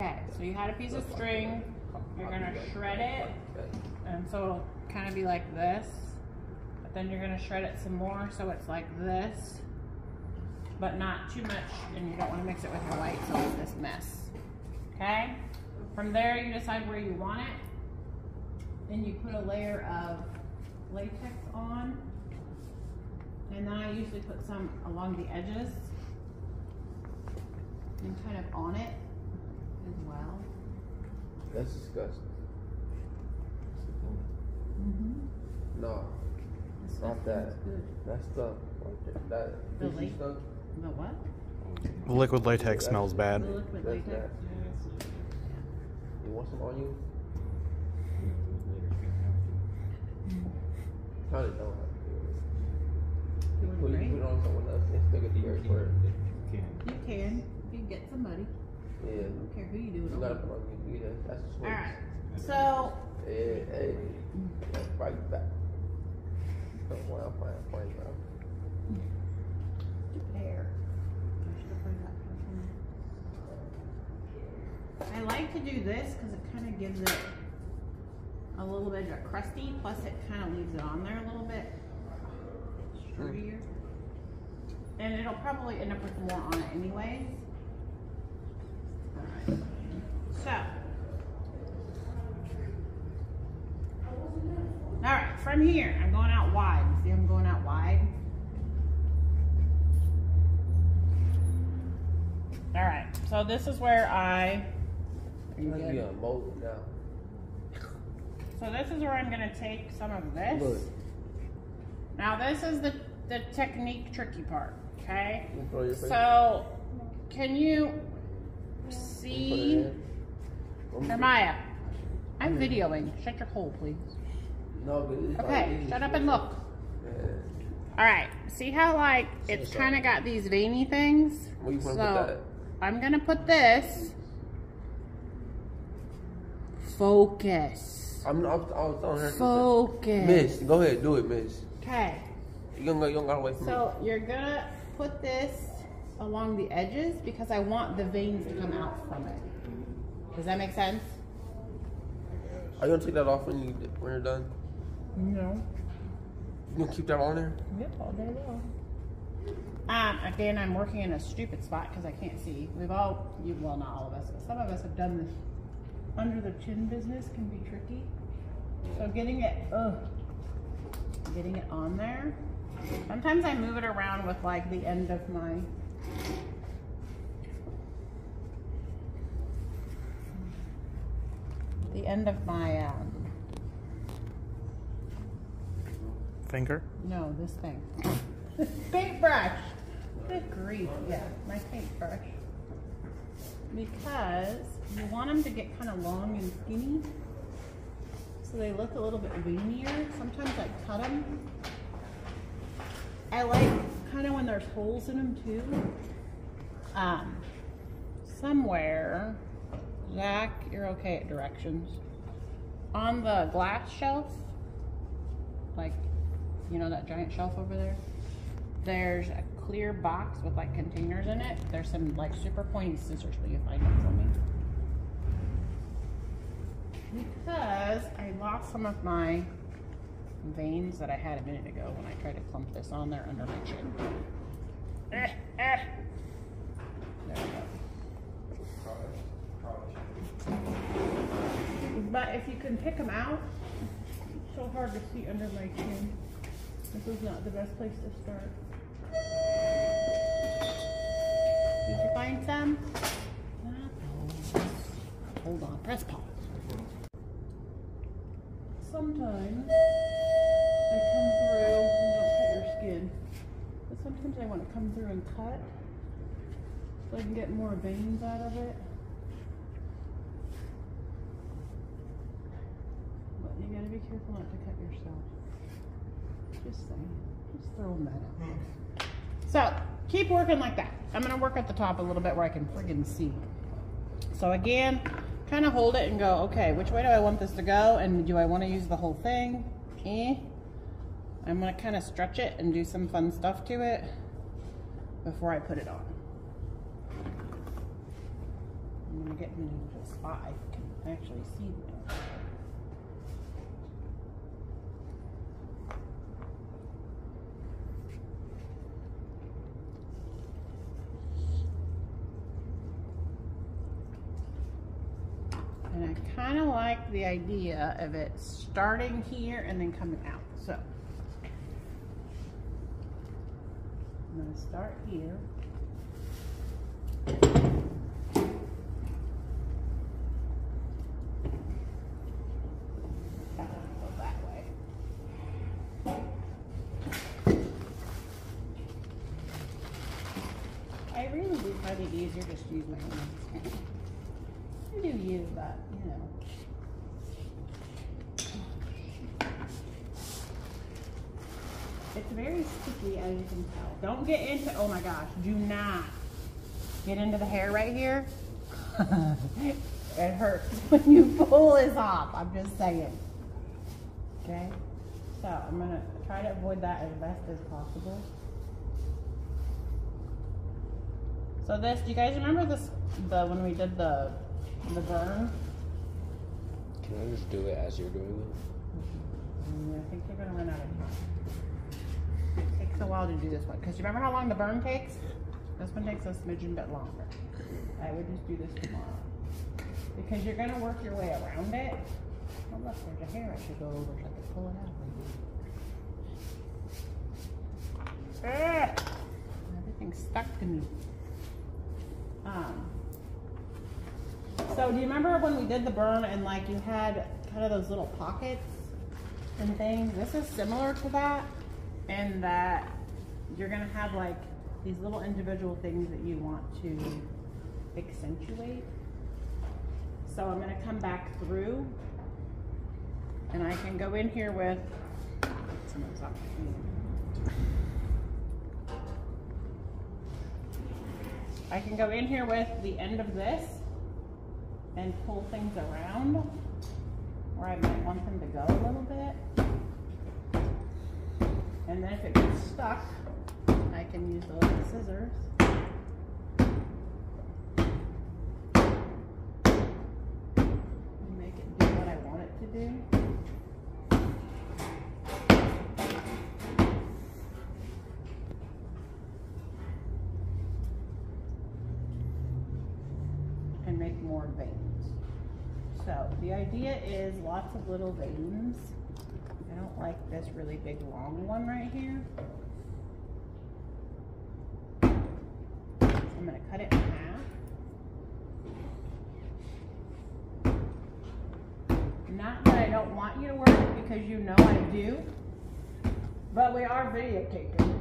Okay, so you had a piece of string, you're gonna shred it, and so it'll kind of be like this. But then you're gonna shred it some more so it's like this, but not too much, and you don't wanna mix it with your white, so it's this mess. Okay? From there, you decide where you want it. Then you put a layer of latex on. And then I usually put some along the edges and kind of on it as well. That's disgusting. Mm-hmm. No, This Not that. feels good. that stuff. Like that, that The fishy late- stuff. The what? The liquid latex smells The bad. liquid That's latex? nasty. You want some on you? Probably don't have to do it. It would Put, break. put on someone else. It's still gonna be very for. You can, if you get somebody. Yeah. I don't care who you do You gotta on. put on you. Yeah, that's the. Alright, so Hey, hey. Right back. Don't worry, I'm fine, I'm fine, bro. There. I like to do this because it kind of gives it a little bit of a crusty, plus it kind of leaves it on there a little bit sturdier. And it'll probably end up with more on it anyways. So. Alright, from here, I'm going out wide. See, I'm going out wide. All right, so this is where I. You You must be on mold now. So this is where I'm gonna take some of this. Look. Now this is the the technique tricky part. Okay. You throw your face. So, can you You see, in. Let me see. Jeremiah? I'm videoing. Shut your hole, please. No, but Okay, shut up and look. All right. See how like it's kind of got these veiny things. Where you wanna so? I'm gonna put this. Focus. I'm, was, I was telling her. Focus. Miss, go ahead, do it, Miss. Okay. You don't go, you don't gotta wait for me. So you're gonna put this along the edges because I want the veins to come out from it. Does that make sense? Are you gonna take that off when you when you're done? No. You gonna keep that on there? Yep, all day long. Um, again, I'm working in a stupid spot because I can't see. We've all, you, well, not all of us, but some of us have done this under the chin business can be tricky. So getting it, ugh, getting it on there. Sometimes I move it around with like the end of my, end of my, um, Finger? no, this thing. paintbrush. Good grief. Yeah, my paintbrush. Because you want them to get kind of long and skinny. So they look a little bit veinier. Sometimes I cut them. I like kind of when there's holes in them too. Um, somewhere, Zach, you're okay at directions. On the glass shelf, like you know that giant shelf over there? There's a clear box with like containers in it. There's some like super pointy scissors will you find them for me. Because i lost some of my veins that i had a minute ago when i tried to clump this on there under my chin. Eh, eh. There we go. But if you can pick them out it's so hard to see under my chin this is not the best place to start. Did you find some? Not. Hold on, press pause. Sometimes I come through and don't cut your skin. But sometimes I want to come through and cut so I can get more veins out of it. But you gotta be careful not to cut yourself. Just saying. Just throwing that out. So keep working like that. I'm gonna work at the top a little bit where I can friggin' see. So again, kind of hold it and go, okay, which way do I want this to go? And do I want to use the whole thing? Eh. I'm gonna kind of stretch it and do some fun stuff to it before I put it on. I'm gonna get me into a spot I can actually see them. Kind of like the idea of it starting here and then coming out. So I'm gonna start here. Go that way. I really do find it easier just to use my hands. Do you, you know. It's very sticky as you can tell. Don't get into, oh my gosh, do not get into the hair right here. it hurts when you pull this off, I'm just saying. Okay, so I'm gonna try to avoid that as best as possible. So this, do you guys remember this, the, when we did the, the burn? Can I just do it as you're doing Mm, I think you're gonna run out of time. It takes a while to do this one, because you remember how long the burn takes? This one takes a smidgen bit longer. I would just do this tomorrow. Because you're gonna work your way around it. Oh look, there's a hair I should go over so I can pull it out. Ugh. Everything's stuck to me. Um, so do you remember when we did the burn and like you had kind of those little pockets and things? This is similar to that in that you're gonna have like these little individual things that you want to accentuate. So I'm gonna come back through and I can go in here with. I can go in here with the end of this and pull things around where I might want them to go a little bit. And then if it gets stuck, I can use the little scissors. And make it do what I want it to do. Make more veins. So the idea is lots of little veins. I don't like this really big long one right here. I'm gonna cut it in half. Not that I don't want you to work because you know I do, but we are videotaping.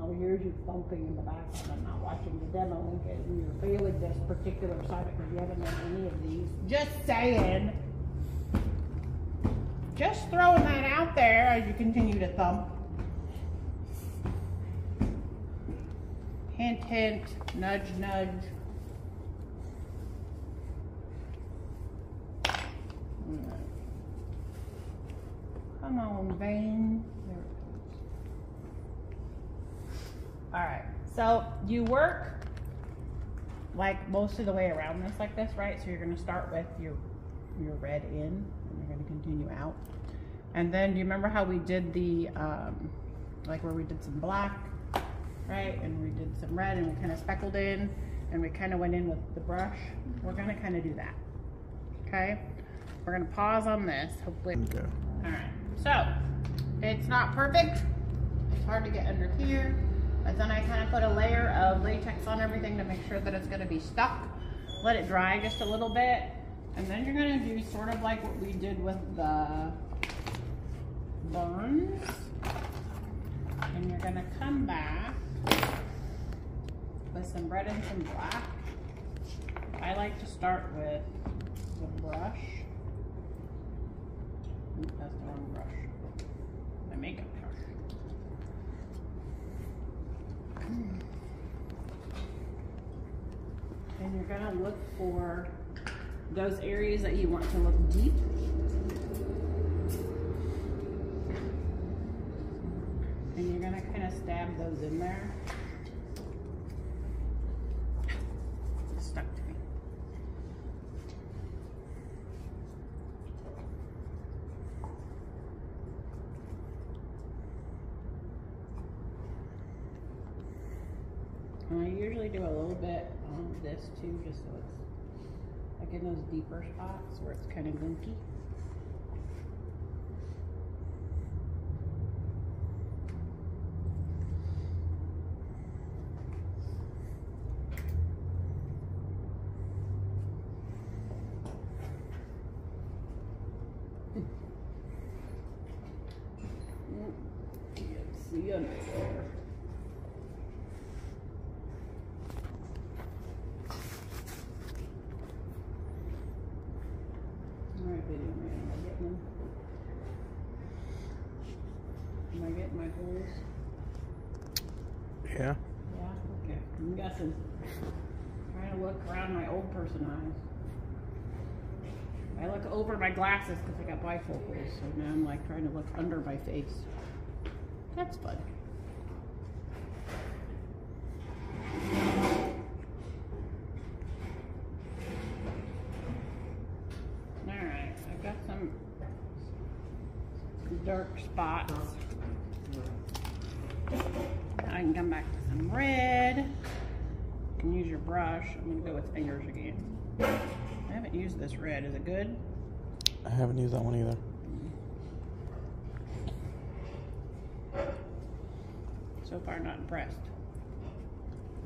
I'll hear you thumping in the background. Not watching the demo and you're failing this particular side because you haven't done any of these. Just saying. Just throwing that out there as you continue to thump. Hint, hint, nudge, nudge. Come on, vein. There it goes. All right, so you work like most of the way around this like this, right? So you're gonna start with your your red in, and you're gonna continue out. And then do you remember how we did the, um, like where we did some black, right? And we did some red and we kind of speckled in and we kind of went in with the brush. We're gonna kind of do that, okay? We're gonna pause on this, hopefully. Okay. All right, so it's not perfect. It's hard to get under here. Then I kind of put a layer of latex on everything to make sure that it's gonna be stuck. Let it dry just a little bit. And then you're gonna do sort of like what we did with the burns. And you're gonna come back with some red and some black. I like to start with the brush. Oop, that's the wrong brush. My makeup brush. and you're gonna look for those areas that you want to look deep. And you're gonna kind of stab those in there. It's stuck to me. And I usually do a little bit this too, just so it's like in those deeper spots where it's kind of gunky. See there. Alright, video man, am I getting them? Am I getting my holes? Yeah. Yeah, okay, I'm guessing. Trying to look around my old person eyes. I look over my glasses because I got bifocals, so now I'm like trying to look under my face. That's fun. Alright, I've got some dark spots. Can come back to some red. You can use your brush. I'm gonna go with fingers again. I haven't used this red. Is it good? I haven't used that one either. So far, not impressed.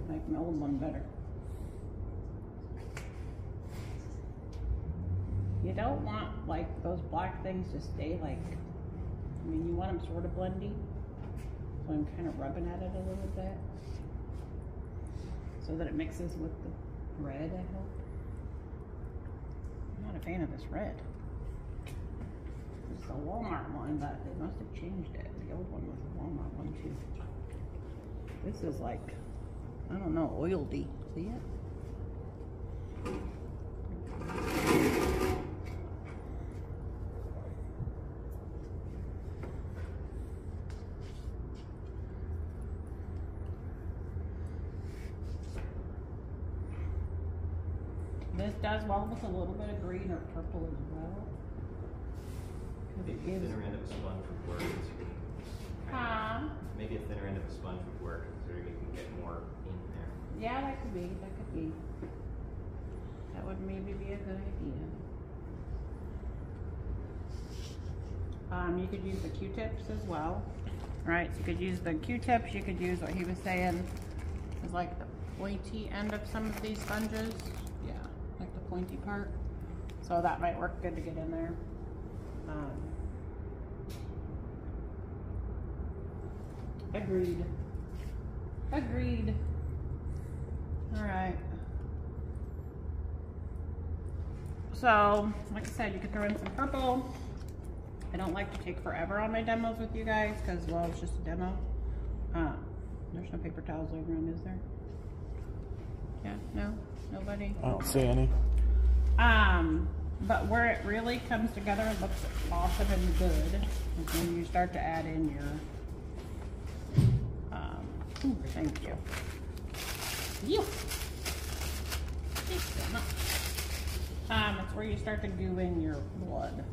Like my old one better. You don't want like those black things to stay like. I mean, you want them sort of blendy. I'm kind of rubbing at it a little bit, so that it mixes with the red. I hope. I'm not a fan of this red. It's the Walmart one, but they must have changed it. The old one was the Walmart one too. This is like, I don't know, oily. See it? This does well with a little bit of green or purple as well. it gives, Thinner end of a sponge would work. huh? Maybe a thinner end of a sponge would work, considering you can get more in there. Yeah, that could be, that could be. That would maybe be a good idea. Um, you could use the Q-tips as well. Right, so you could use the Q-tips, you could use what he was saying, is like the pointy end of some of these sponges. Like the pointy part. So that might work good to get in there. Um, agreed. Agreed. Alright. So, like I said, you could throw in some purple. I don't like to take forever on my demos with you guys because, well, it's just a demo. Uh, there's no paper towels laying around, is there? Yeah, no? Nobody? I don't see any. Um, but where it really comes together and looks awesome and good is when you start to add in your, um, ooh, thank you. You. Thanks so much. Um, it's where you start to goo in your blood.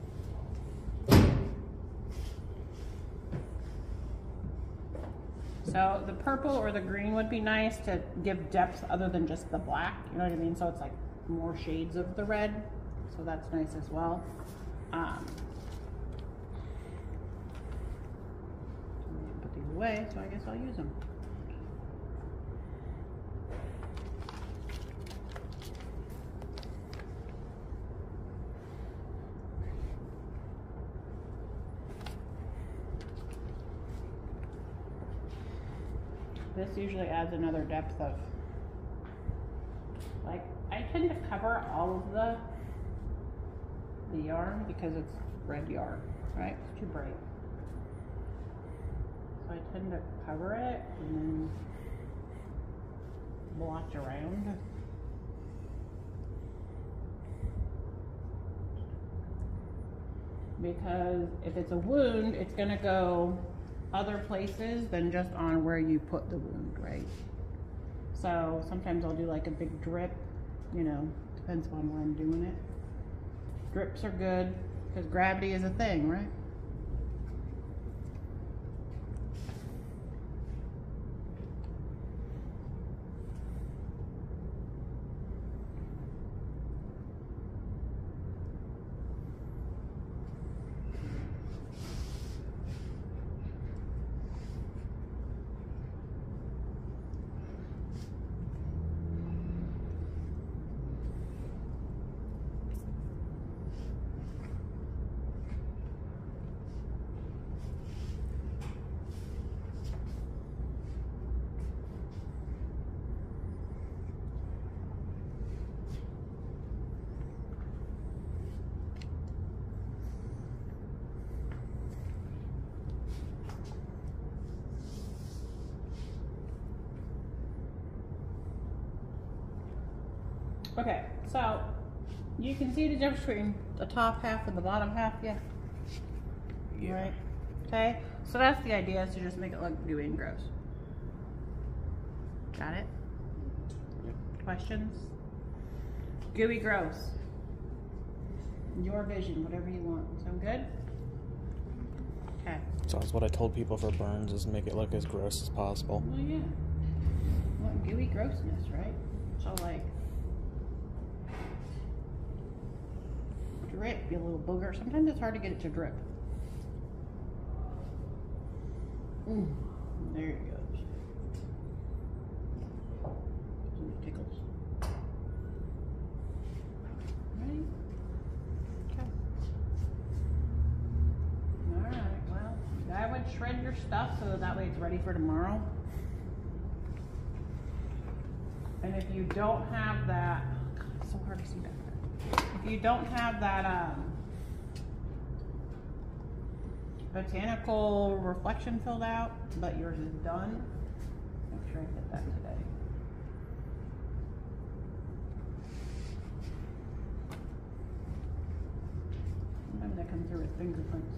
So the purple or the green would be nice to give depth other than just the black, you know what I mean? So it's like more shades of the red, so that's nice as well. Um, put these away, so I guess I'll use them. This usually adds another depth of, like, I tend to cover all of the, the yarn because it's red yarn, right? It's too bright. So I tend to cover it and then blotch around. Because if it's a wound, it's gonna go other places than just on where you put the wound, right? So sometimes I'll do like a big drip, you know, depends on where I'm doing it. Drips are good because gravity is a thing, right? Okay, so you can see the difference between the top half and the bottom half, yeah? You right. Okay, so that's the idea, is to just make it look gooey and gross. Got it? Questions? Gooey gross. Your vision, whatever you want. Sound good? Okay. So that's what I told people for burns is make it look as gross as possible. Well, yeah. What gooey grossness, right? So like, drip, you little booger. Sometimes it's hard to get it to drip. Mm, there it goes. Ooh, tickles. Right. Okay. Alright, well, I would shred your stuff so that, way it's ready for tomorrow. And if you don't have that, it's so hard to see that. If you don't have that, um, botanical reflection filled out, but yours is done, make sure you get that today. Sometimes I come through with fingerprints.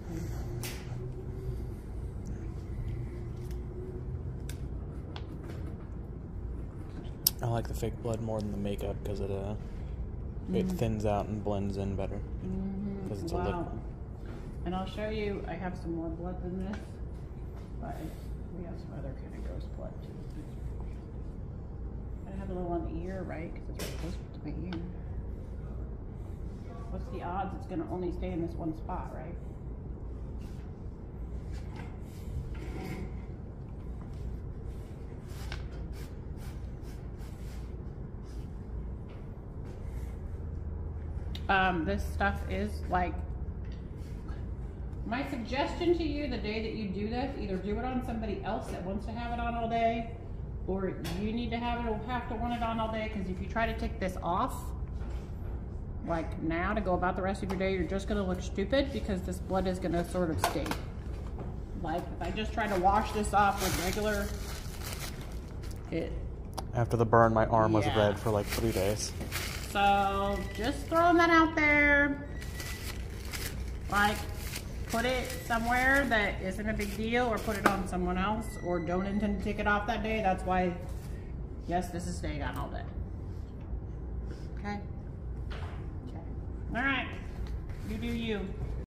I like the fake blood more than the makeup because it uh it Mm. thins out and blends in better. Mhm, 'Cause it's a liquid. And I'll show you, I have some more blood than this, but we have some other kind of gross blood too. I have a little on the ear, right? Because it's right close to my ear. What's the odds it's gonna only stay in this one spot, right? Um, this stuff is like my suggestion to you the day that you do this, either do it on somebody else that wants to have it on all day, or you need to have it or have to want it on all day. Because if you try to take this off, like now to go about the rest of your day, you're just gonna look stupid because this blood is gonna sort of sting. Like if I just try to wash this off with regular, it After the burn, my arm was Yeah. red for like three days. So just throwing that out there. Like, put it somewhere that isn't a big deal, or put it on someone else, or don't intend to take it off that day. That's why, yes, this is staying on all day. Okay. Okay. All right. You do you.